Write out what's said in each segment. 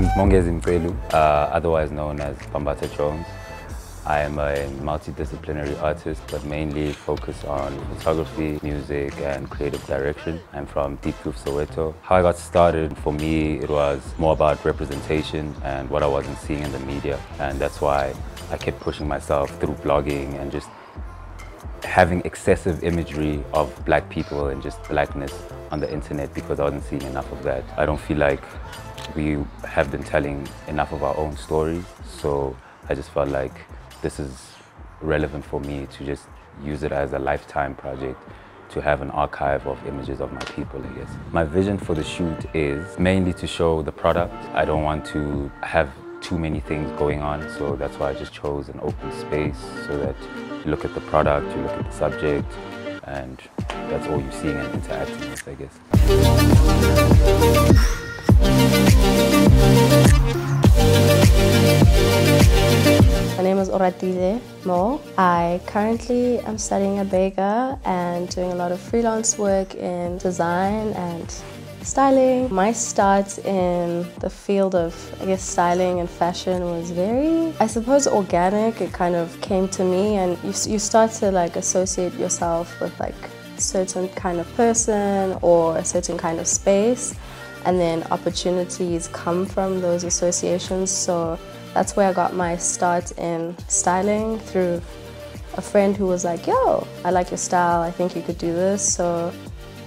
Mongezi Mkwelu, uh, otherwise known as Bambatha Jones. I am a multidisciplinary artist, but mainly focus on photography, music, and creative direction. I'm from Diepkloof, Soweto. How I got started, for me, it was more about representation and what I wasn't seeing in the media. And that's why I kept pushing myself through blogging and just having excessive imagery of black people and just blackness on the internet because I wasn't seeing enough of that. I don't feel like we have been telling enough of our own stories, so I just felt like this is relevant for me to just use it as a lifetime project to have an archive of images of my people, I guess. My vision for the shoot is mainly to show the product. I don't want to have too many things going on, so that's why I just chose an open space so that you look at the product, you look at the subject, and that's all you're seeing and interacting with, I guess. My name is Oratile Moh. I currently am studying at Vega and doing a lot of freelance work in design and styling. My start in the field of, I guess, styling and fashion was very, I suppose, organic. It kind of came to me and you, you start to like associate yourself with like certain kind of person or a certain kind of space and then opportunities come from those associations. So that's where I got my start in styling through a friend who was like, yo, I like your style, I think you could do this. So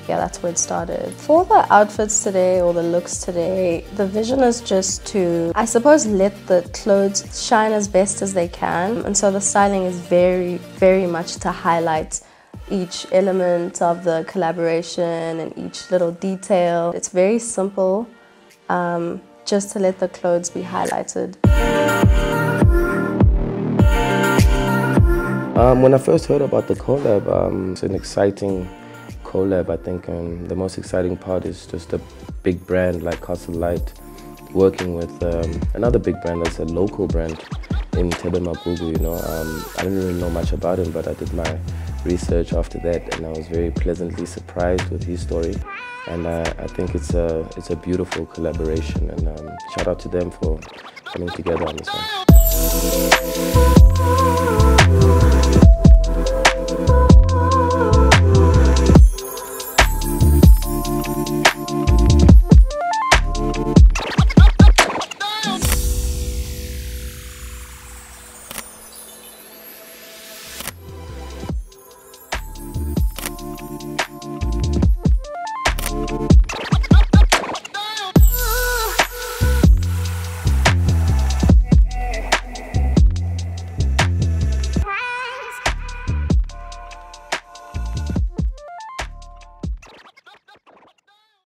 yeah, that's where it started. For the outfits today or the looks today, the vision is just to, I suppose, let the clothes shine as best as they can. And so the styling is very, very much to highlight each element of the collaboration and each little detail. It's very simple. Um, just to let the clothes be highlighted. Um, when I first heard about the collab, um, it's an exciting collab. I think um, the most exciting part is just a big brand like Castle Lite working with um, another big brand that's a local brand in Thebe Magugu, you know. Um, I didn't really know much about him, but I did my research after that and I was very pleasantly surprised with his story and uh, I think it's a it's a beautiful collaboration and um, shout out to them for coming together on this one.